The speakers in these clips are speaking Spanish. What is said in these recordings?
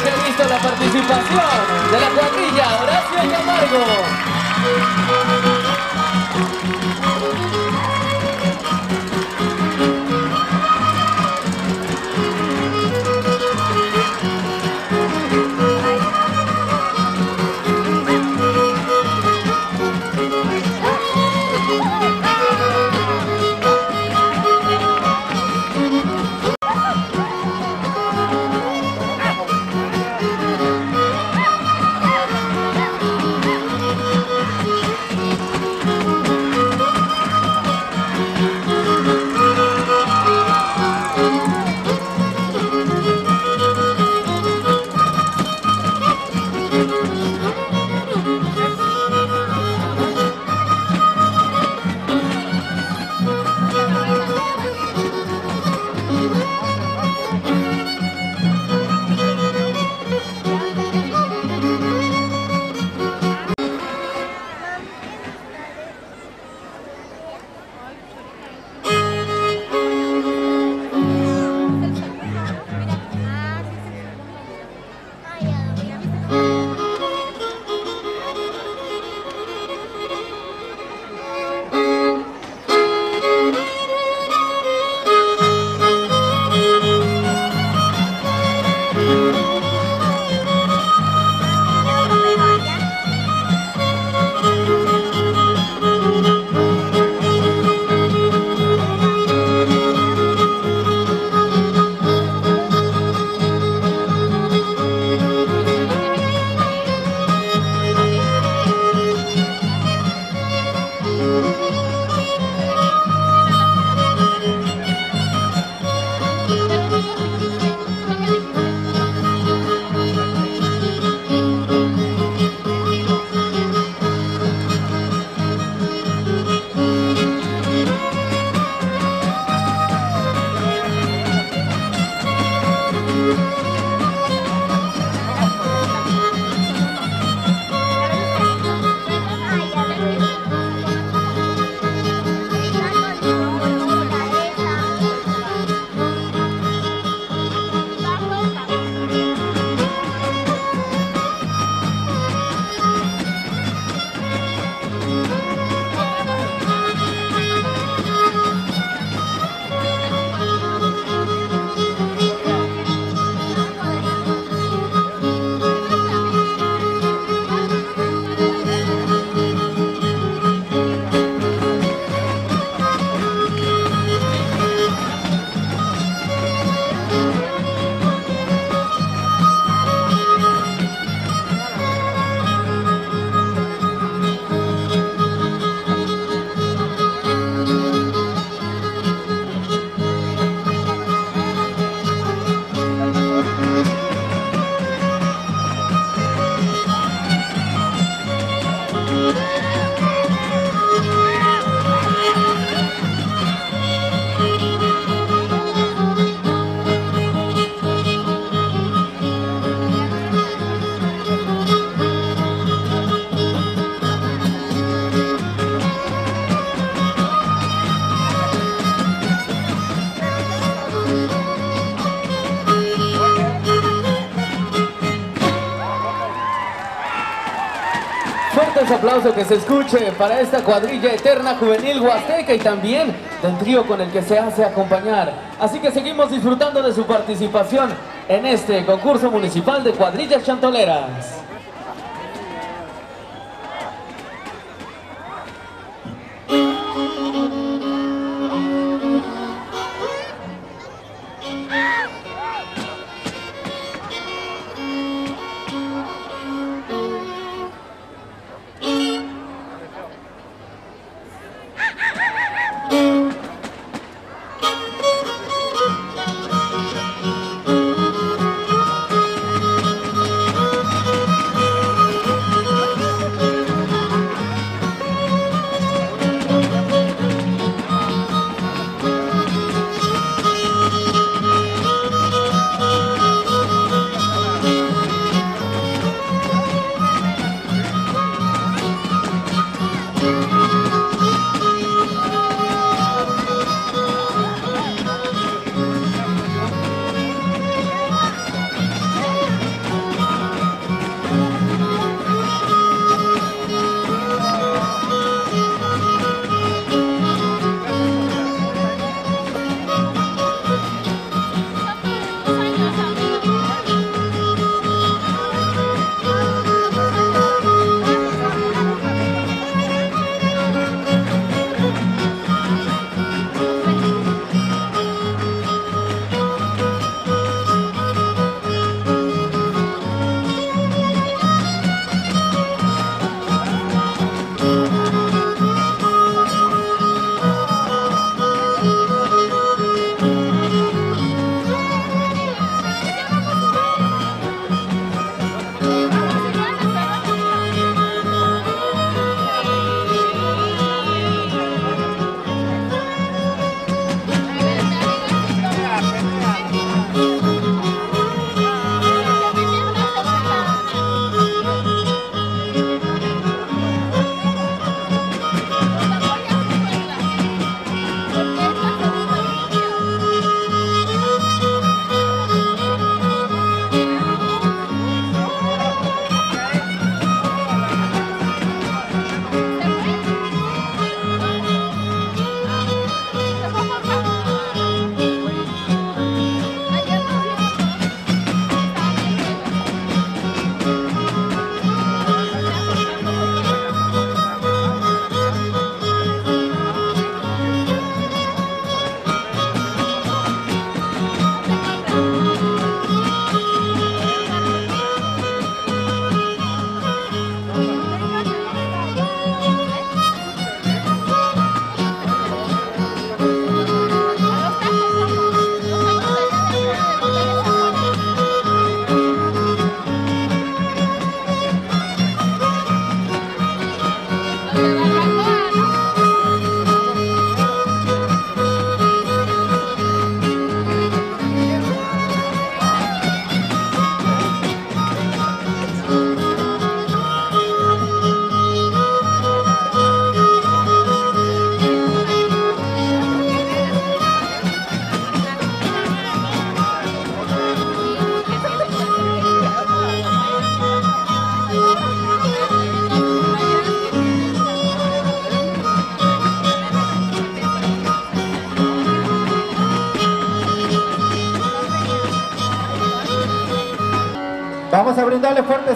se ha visto la participación de la cuadrilla Horacio Camargo. Aplausos que se escuche para esta cuadrilla eterna juvenil huasteca y también del trío con el que se hace acompañar. Así que seguimos disfrutando de su participación en este concurso municipal de cuadrillas chantoleras.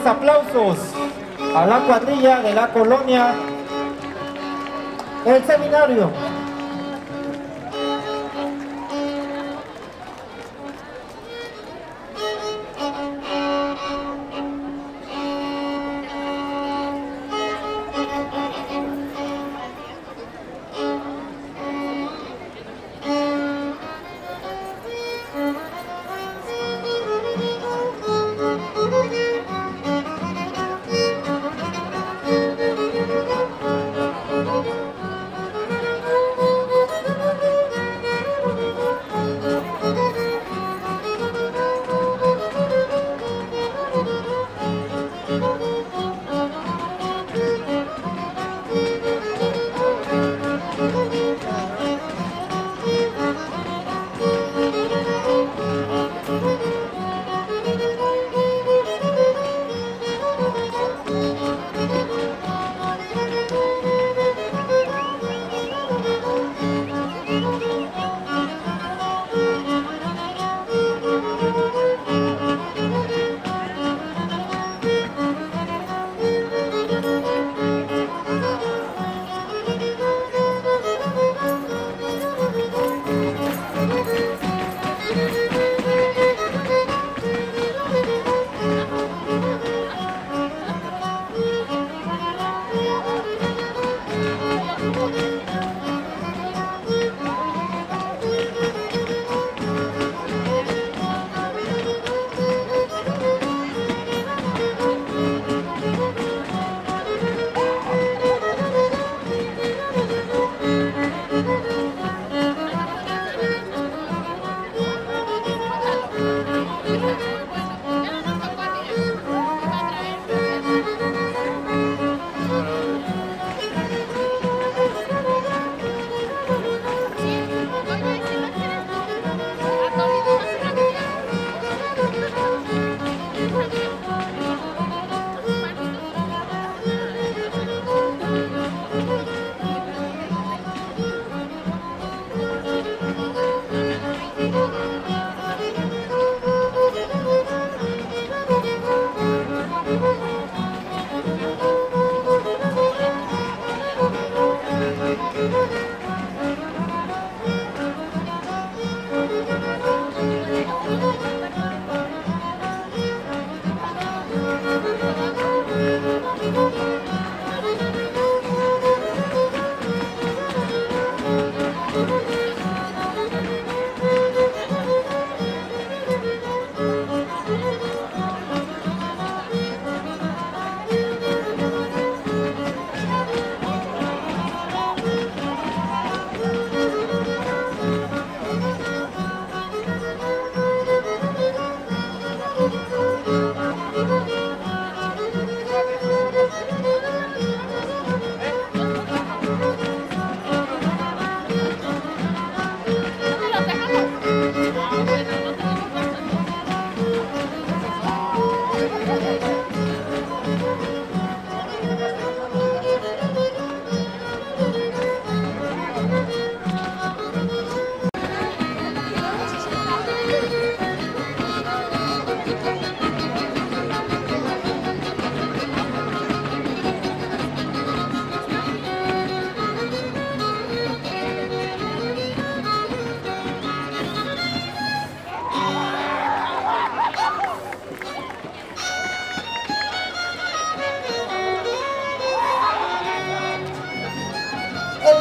Aplausos a la cuadrilla de la colonia El Seminario.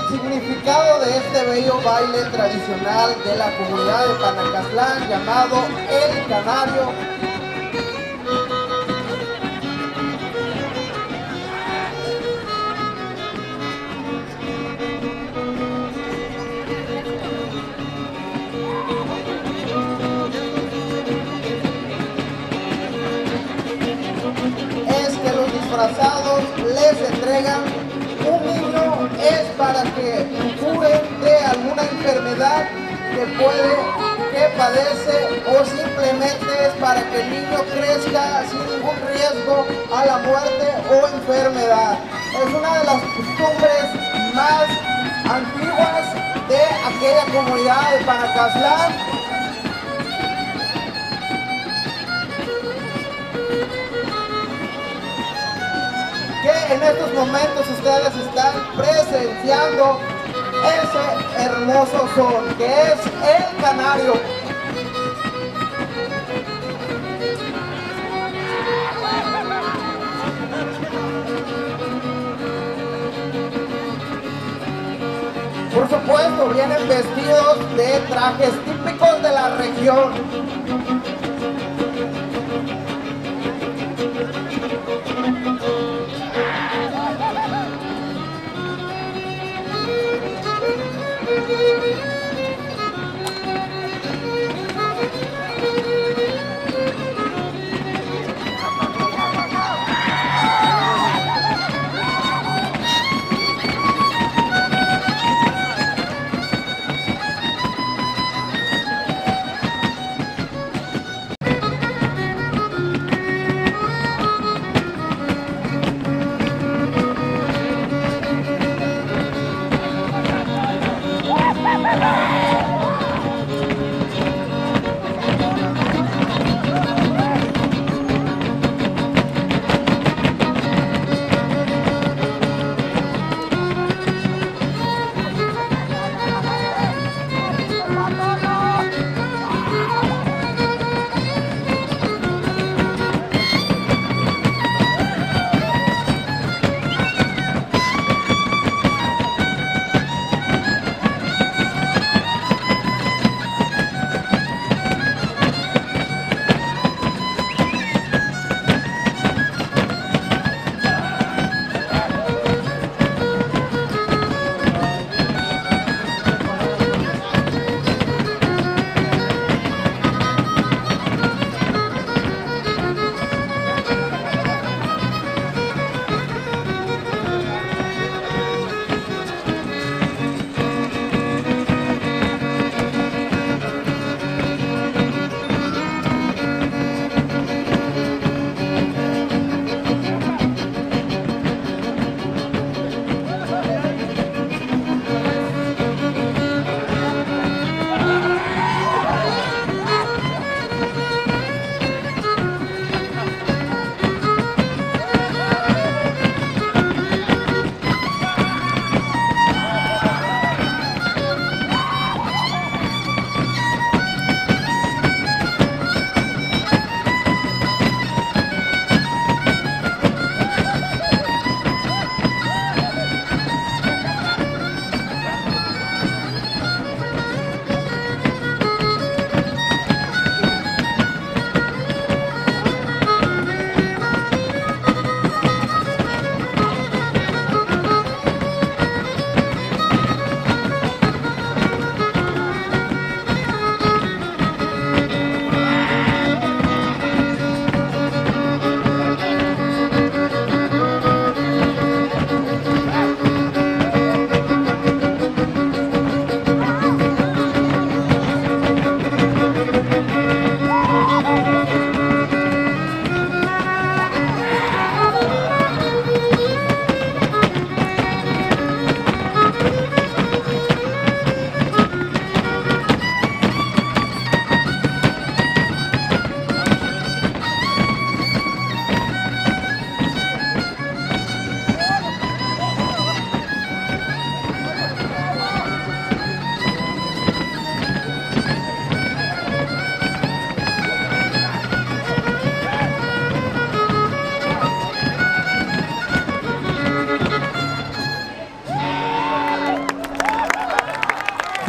Significado de este bello baile tradicional de la comunidad de Panacatlán llamado El Canario. Es que los disfrazados les entregan para que cure de alguna enfermedad que puede, que padece o simplemente es para que el niño crezca sin ningún riesgo a la muerte o enfermedad. Es una de las costumbres más antiguas de aquella comunidad de Panacaslán en estos momentos ustedes están presenciando ese hermoso son que es el canario. Por supuesto, vienen vestidos de trajes típicos de la región.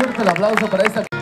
Fuerte el aplauso para esta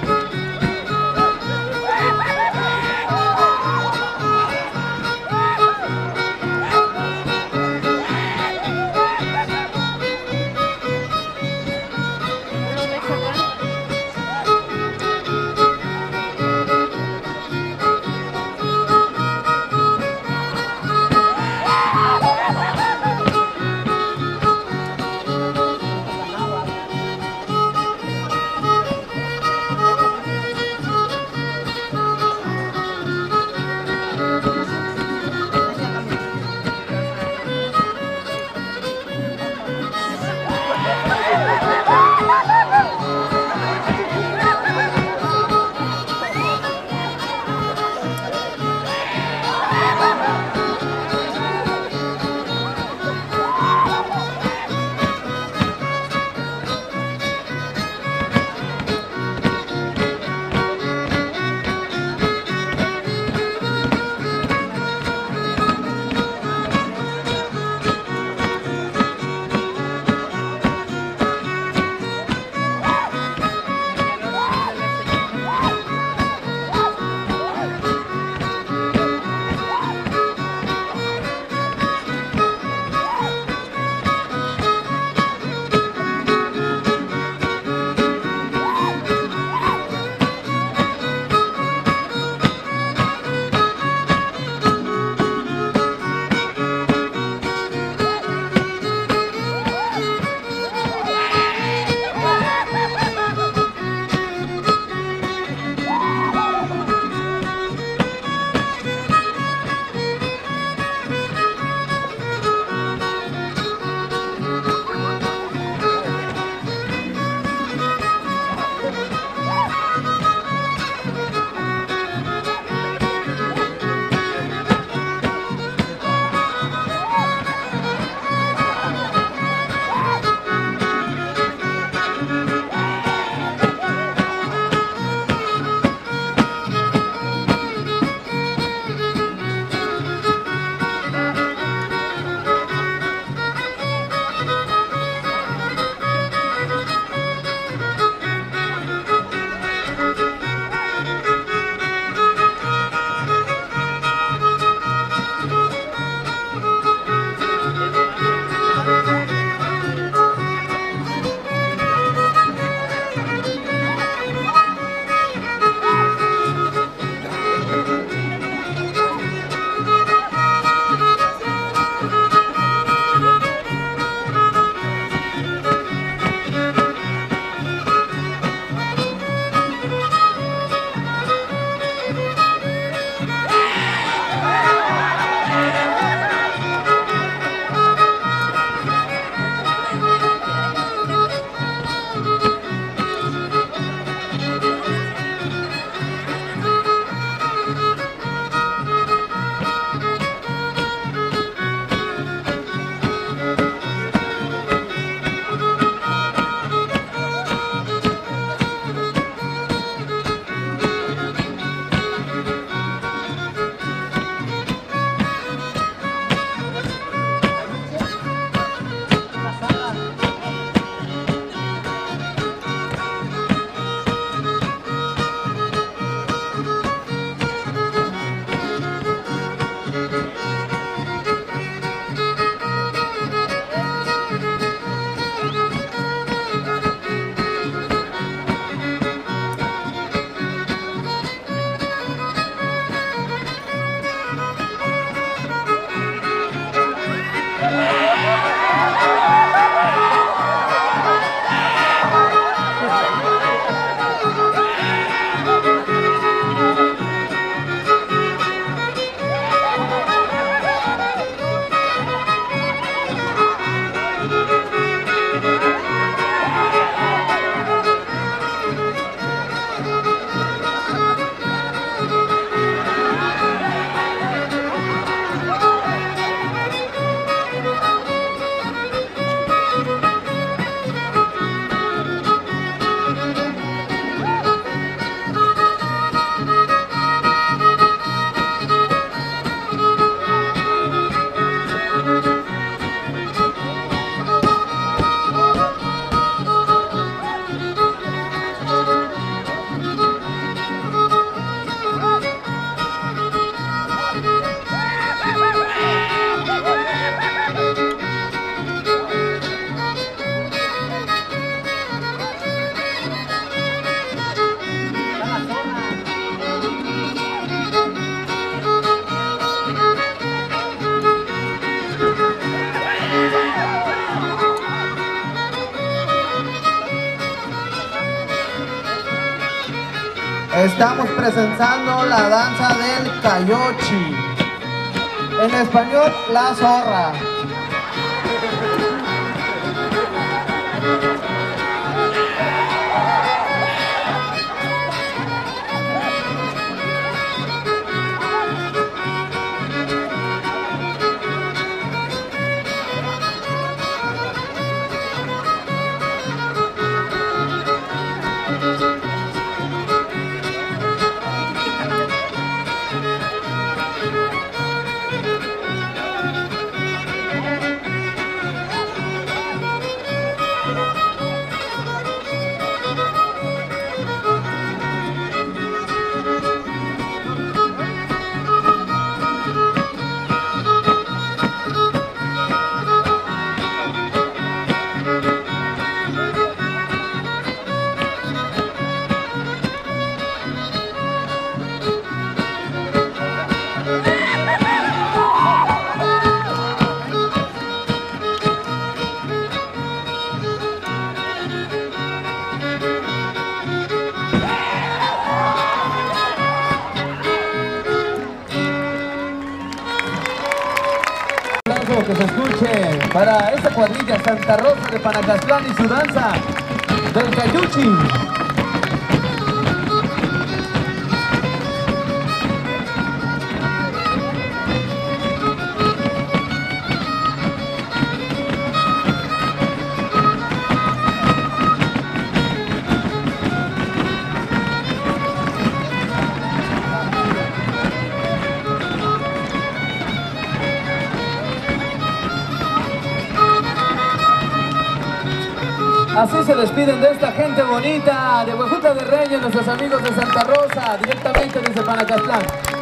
estamos presentando la danza del cayochi. En español, la zorra. Que se escuche para esta cuadrilla Santa Rosa de Panacastlán y su danza del Cayuchi. Se despiden de esta gente bonita de Huejuta de Reyes, nuestros amigos de Santa Rosa, directamente desde Panacastlán.